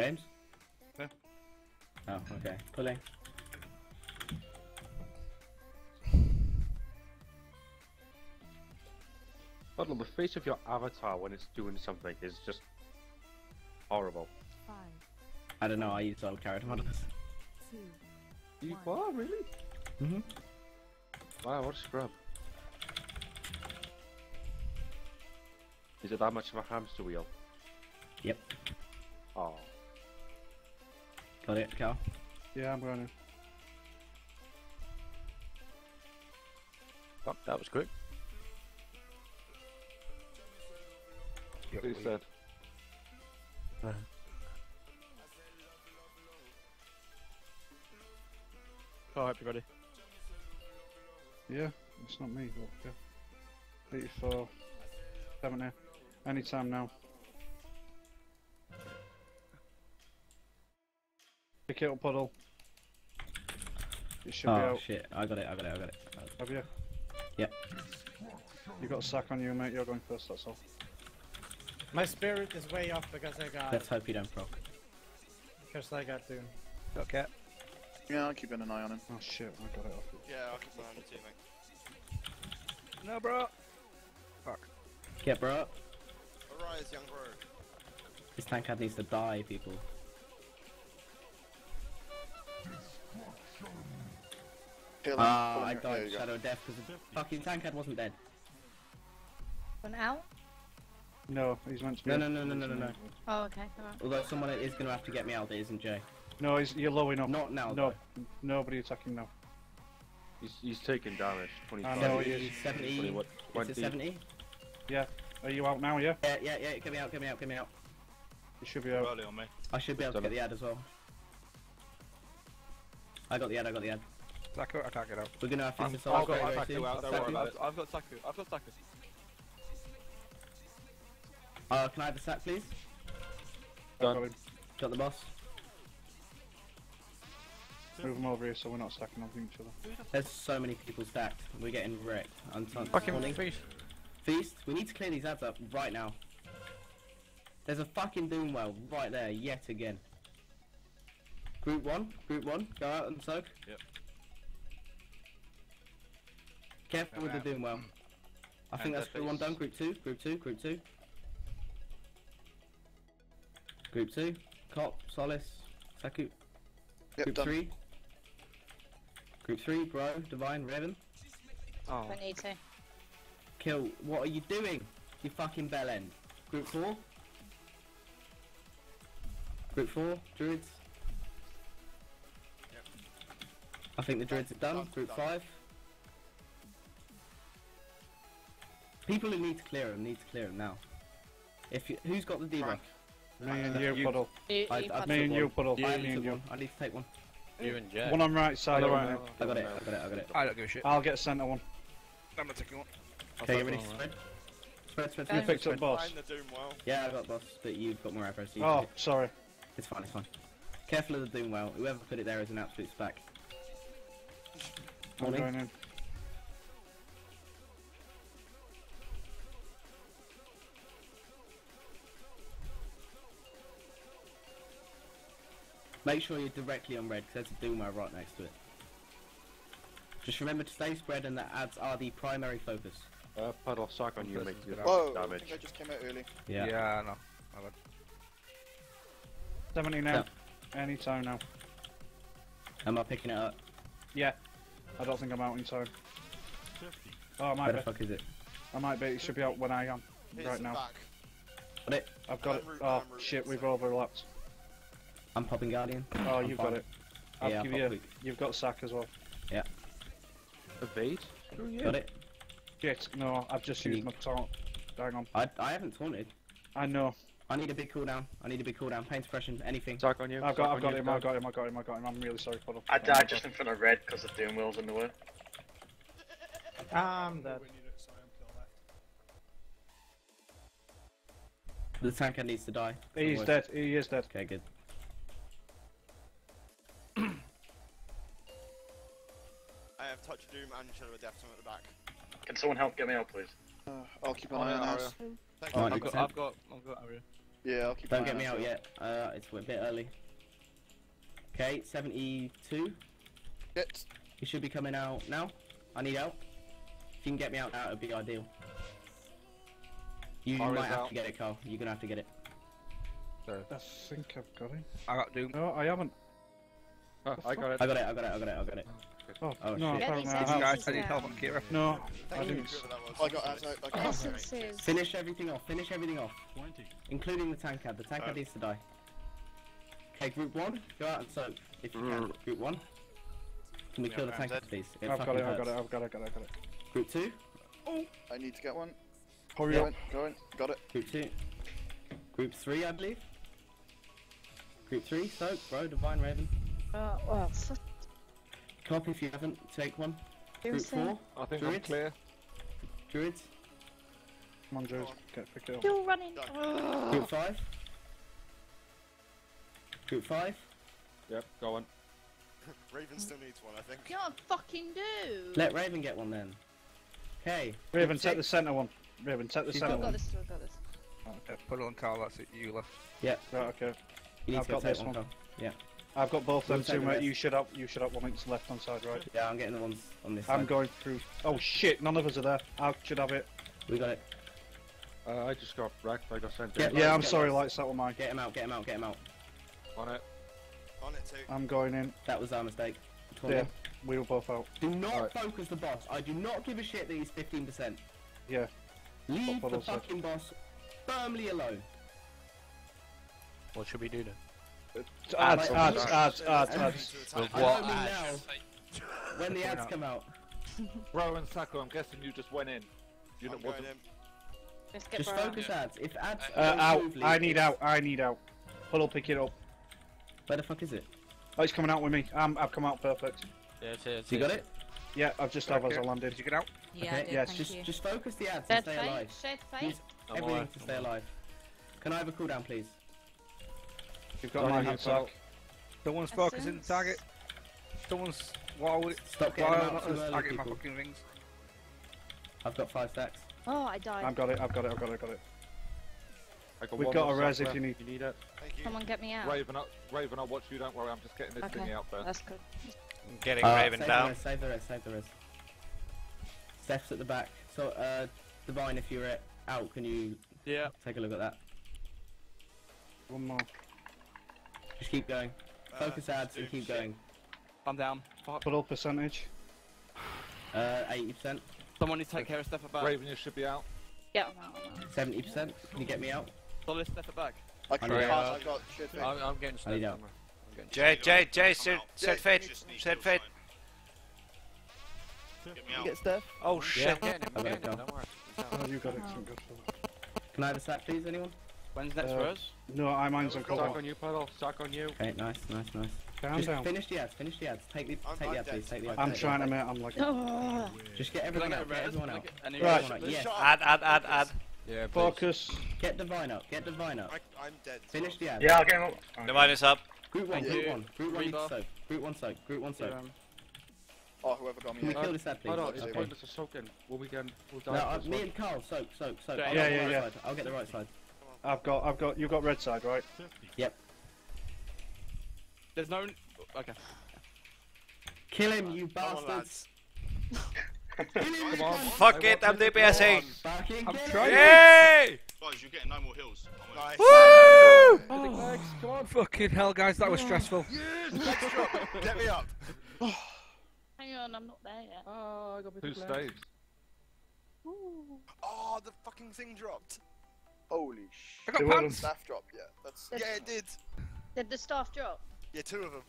James? Yeah. Oh, okay. Pulling. Puddle, the face of your avatar when it's doing something is just horrible. Five, I don't know, I use old character models. two, You One. what? Really? Mm-hmm. Wow, what a scrub. Is it that much of a hamster wheel? Yep. Oh. Got it, Cal? Yeah, I'm going in. Fuck, that was quick. Who said? Oh, I hope you're ready. Yeah, it's not me, but yeah. 84. 70. Anytime now. Pick it up, puddle. It should be Oh out. shit, I got it, I got it, I got it. Have you? Yep. You got a sack on you, mate. You're going first. That's all. My spirit is way off because I got Let's hope you don't proc. because I got Doom. Got cat. Yeah, I'm keeping an eye on him. Oh shit! I got it off. Yeah, I'll keep an eye on you too, mate. No, bro. Fuck. Get bro up. Arise, young bro. This tankard needs to die, people. Heal him. Ah, I here. There died go. Shadow of Death because the fucking tankard wasn't dead. one out. No, he's meant to be. No, no, no, no, no, no, no. Oh, okay. alright. Although someone is going to have to get me out that isn't Jay. No, he's you're low enough. Not now, No, nobody attacking now. He's, he's taking damage. 25. I know, he is. 70, 20, what, is it 20. 70? Are you out now? Yeah, Yeah, yeah, yeah, get me out, get me out, get me out. you should be out. Early on me. I should be able to get the ad as well. I got the ad, I got the ad. Saku, I can't get out. We're going to have I'm, to I've got very, very Saku out, don't worry about it. I've got Saku, I've got Saku. Uh, can I have the sack, please? I got Done. Got the boss. Move him over here so we're not stacking on each other. There's so many people stacked. We're getting wrecked. I'm t- Fucking spawning. feast. Feast, we need to clear these ads up right now. There's a fucking doom well right there, yet again. Group 1, Group 1, go out and soak. Yep. Careful Go with out. the doom well. I think that's the group 1 done, Group 2, Group 2, Group 2. Group 2, Cop, Solace, Saku. Yep, Group done. 3. Group 3, Bro, Divine, Raven. Oh. Don't need to. Kill, what are you doing? You fucking bell end. Group 4. Group 4, Druids. Yep. I think the Druids are done. Done, Group done. People who need to clear them need to clear them now. If you, Who's got the debuff? Frank. Me uh, and uh, you, You- puddle. You, I- I- Me and you, puddle. You I Me and you. one. I need to take one. You and Jack. One on right side. don't one know. on- I got it, I got it, I got it. I don't give a shit. I'll get a centre one. I'm not taking one. Okay, get ready to spread. Spread, spread, Go. spread, Picked up boss. The Doom well. Yeah, I got boss, but you've got more aggro, so Oh, sorry. It's fine, it's fine. Careful of the doom well. Whoever put it there is an absolute spec. I'm Morning. Make sure you're directly on red, because there's a doom right next to it. Just remember to stay spread and that ads are the primary focus. Uh, puddle sack on you This makes is you good. Whoa, I damage. think I just came out early. Yeah. Yeah, I know. I would. 70 now. Anytime now. Am I picking it up? Yeah. I don't think I'm out in time. Oh, I might Where the fuck is it? I might be. It should be out when I am. Here's Right now. Back. Got it. I've got it. I'm root- Oh, shit, we've overlapped. I'm popping Guardian. Oh, I'm you've fine. got it. I'll Yeah, give I'll you. pop weak. You've got sack as well. Evade? Screw you. Got it. Shit, no, I've just Can used you- my taunt. Hang on. I, I haven't taunted. I know. I need a big cooldown. I need a big cooldown. Pain suppression, anything. Sack on you. I've sack got, on I've got you, him, go. I got him, I got him, I got him. I'm really sorry, Puddle. I died just in front of red because the doom well's in the way. I'm dead. The tanker needs to die. He's Otherwise- dead, he is dead. Okay, good. Doom and Shadow of Death at the back. Can someone help get me out, please? Uh, I'll keep an Oh, eye on yeah, house. Thank Oh, you. I've I've got, got- I've got, I've got area. Yeah, I'll keep Don't get me out yet. Uh, it's a bit early. Okay, 72. Hit. You should be coming out now. I need help. If you can get me out now, it'd be ideal. You Fire might have out. to get it, Carl. You're gonna have to get it. I think I've got it. I got Doom. No, I haven't. Oh, I got it. I got it. I got it. I got it. I got it. Oh, Oh, no, shit. Get apparently these I. Guys, I need help on Kira. No, I didn't. Whoever that was. I got ads. I got ads Finish everything off. Finish everything off. Including the tankard. The tankard Oh. needs to die. Okay, group one. Go out and soak if you can. Group one. Can we kill the I'm tankard, dead. please? I've got it, I've got it, I've got it, I've got it, I've got it. Group two. Oh, I need to get one. Hurry up. Going, going. Got it. Group two. Group three, I believe. Group three. Soak, bro. Divine Raven. Uh, well, fuck. Come up if you haven't. Take one. Group four. I think I'm Druids? clear. Druids. Come on, Drews, get pick it up. Still running. Ugh. Group five. Group five. Yep, go on. Raven still needs one, I think. You know what I fucking do? Let Raven get one then. Okay. Raven, take the centre one. Raven, take the She's centre Still got one. this, still got this. Oh, okay. Puddle and Carl, that's it. You left. Yeah. Right, okay. You need I've to got take this one. one. Yeah. I've got both of them We'll take two, the mate. You should have, you should have one into left hand side, right? Yeah, I'm getting the one on this I'm side. going through. Oh shit, none of us are there. I should have it. We got it. Uh, I just got wrecked. I got sent Yeah. Yeah, I'm get sorry, lights. lights, that were mine. Get him out. Get him out. Get him out. On it. On it too. I'm going in. That was our mistake. Come Yeah, on. we were both out. Do not Alright. focus the boss. I do not give a shit that he's 15%. Yeah. Leave the also? fucking boss firmly alone. What should we do then? Ads, ads, ads, ads, Ads. ads. I what don't ads? When the ads come out. Bro and Sacco, I'm guessing you just went in. You I'm know wasn't. in. Let's Just Brian. focus ads. If ads Uh, out. smoothly, I need out. I need out. Puddle, pick it up. Where the fuck is it? Oh, it's coming out with me. Um, I've come out perfect. Yeah, it's here. It's So you got it? Yeah, I've just have as I Okay. landed. Did you get out? Yeah, I did, yes, thank Just you. just focus the ads Shared and stay alive. fate, shared fate. Use everything to stay alive. Can I have a cooldown, please? You've got Got my it, hat you've got back. Someone's focusing the target. Someone's. Why would it? Stop Why getting am I out not too early, targeting my people. fucking rings? I've got five stacks. Oh, I died. I've got it. I've got it. I've got it. I've got it. Got We've got a res if you need. You need it. Thank you. Someone get me out. Raven, I'll, Raven, I'll watch you. Don't worry. I'm just getting this Okay, thingy out there. that's good. I'm Getting Uh, Raven save down. The res, save the res, save the res. Steph's at the back. So, uh, Divine, if you're out, can you Yeah. take a look at that? One more. Just keep going. Uh, Focus ads and keep shit. going. I'm down. Fuck. Puddle percentage. Uh, 80%, Someone needs to take care of Steph back. Raven, you should be out. Get him out. I'm out. 70%. Can you get me out? Solid Steph back. I can need pass. out. I've got shit. thing. I'm, I'm getting I Steph. out. I'm getting Jay, Jay, Jay, I'm set, out. set Yeah, fate, Just set heal fate. Get me out. Get Steph. Oh Yeah, shit. I'm getting him. I'm getting him. go. Don't worry. Oh, you got it. Good Can I have a sack, please, anyone? When's next Uh, for us? No, I mine's on Sack cover. on you, Puddle. Sack on you. Okay, nice, nice, nice. Calm Just down. finish the ads, finish the ads. Take the, I'm- take I'm the ads, please, take the ads. I'm take trying to, mate. I'm like. Oh, Just get everyone get out, get everyone out. get Right. res? Everyone out, Just yes. Add, add, add, add. Yeah, please. Focus. Get Divine up, get Divine up. I, I'm dead. Finish the ads. Yeah, I'll get him up. The minus up. Group one, group one, group one needs soak. Group one soak, group one soak. Oh, whoever got Can we me. kill this ad, please? Hold on, it's Okay. pointless of soaking. Will we get? We'll die No, uh, me and Carl, soak, soak, soak. Yeah, I'll yeah, get the yeah, right yeah. side. I'll get the right side. I've got. I've got. You've got red side, right? Yep. There's no. Okay. Kill him, you Come on, bastards! Come Kill on. him! Fuck it, I'm DPSing. Back in, I'm kill him! trying. Yay! Guys, you're getting no more hills. Nice. Woo! Come on. Fucking hell, guys, that was stressful. Get me up. hang on, I'm not there yet. Oh, I got Two staves. Ooh. Oh, the fucking thing dropped. Holy shit. I sh! got They were pants. Staff drop. Yeah, that's. Yeah, it did. Did the staff drop? Yeah, two of them.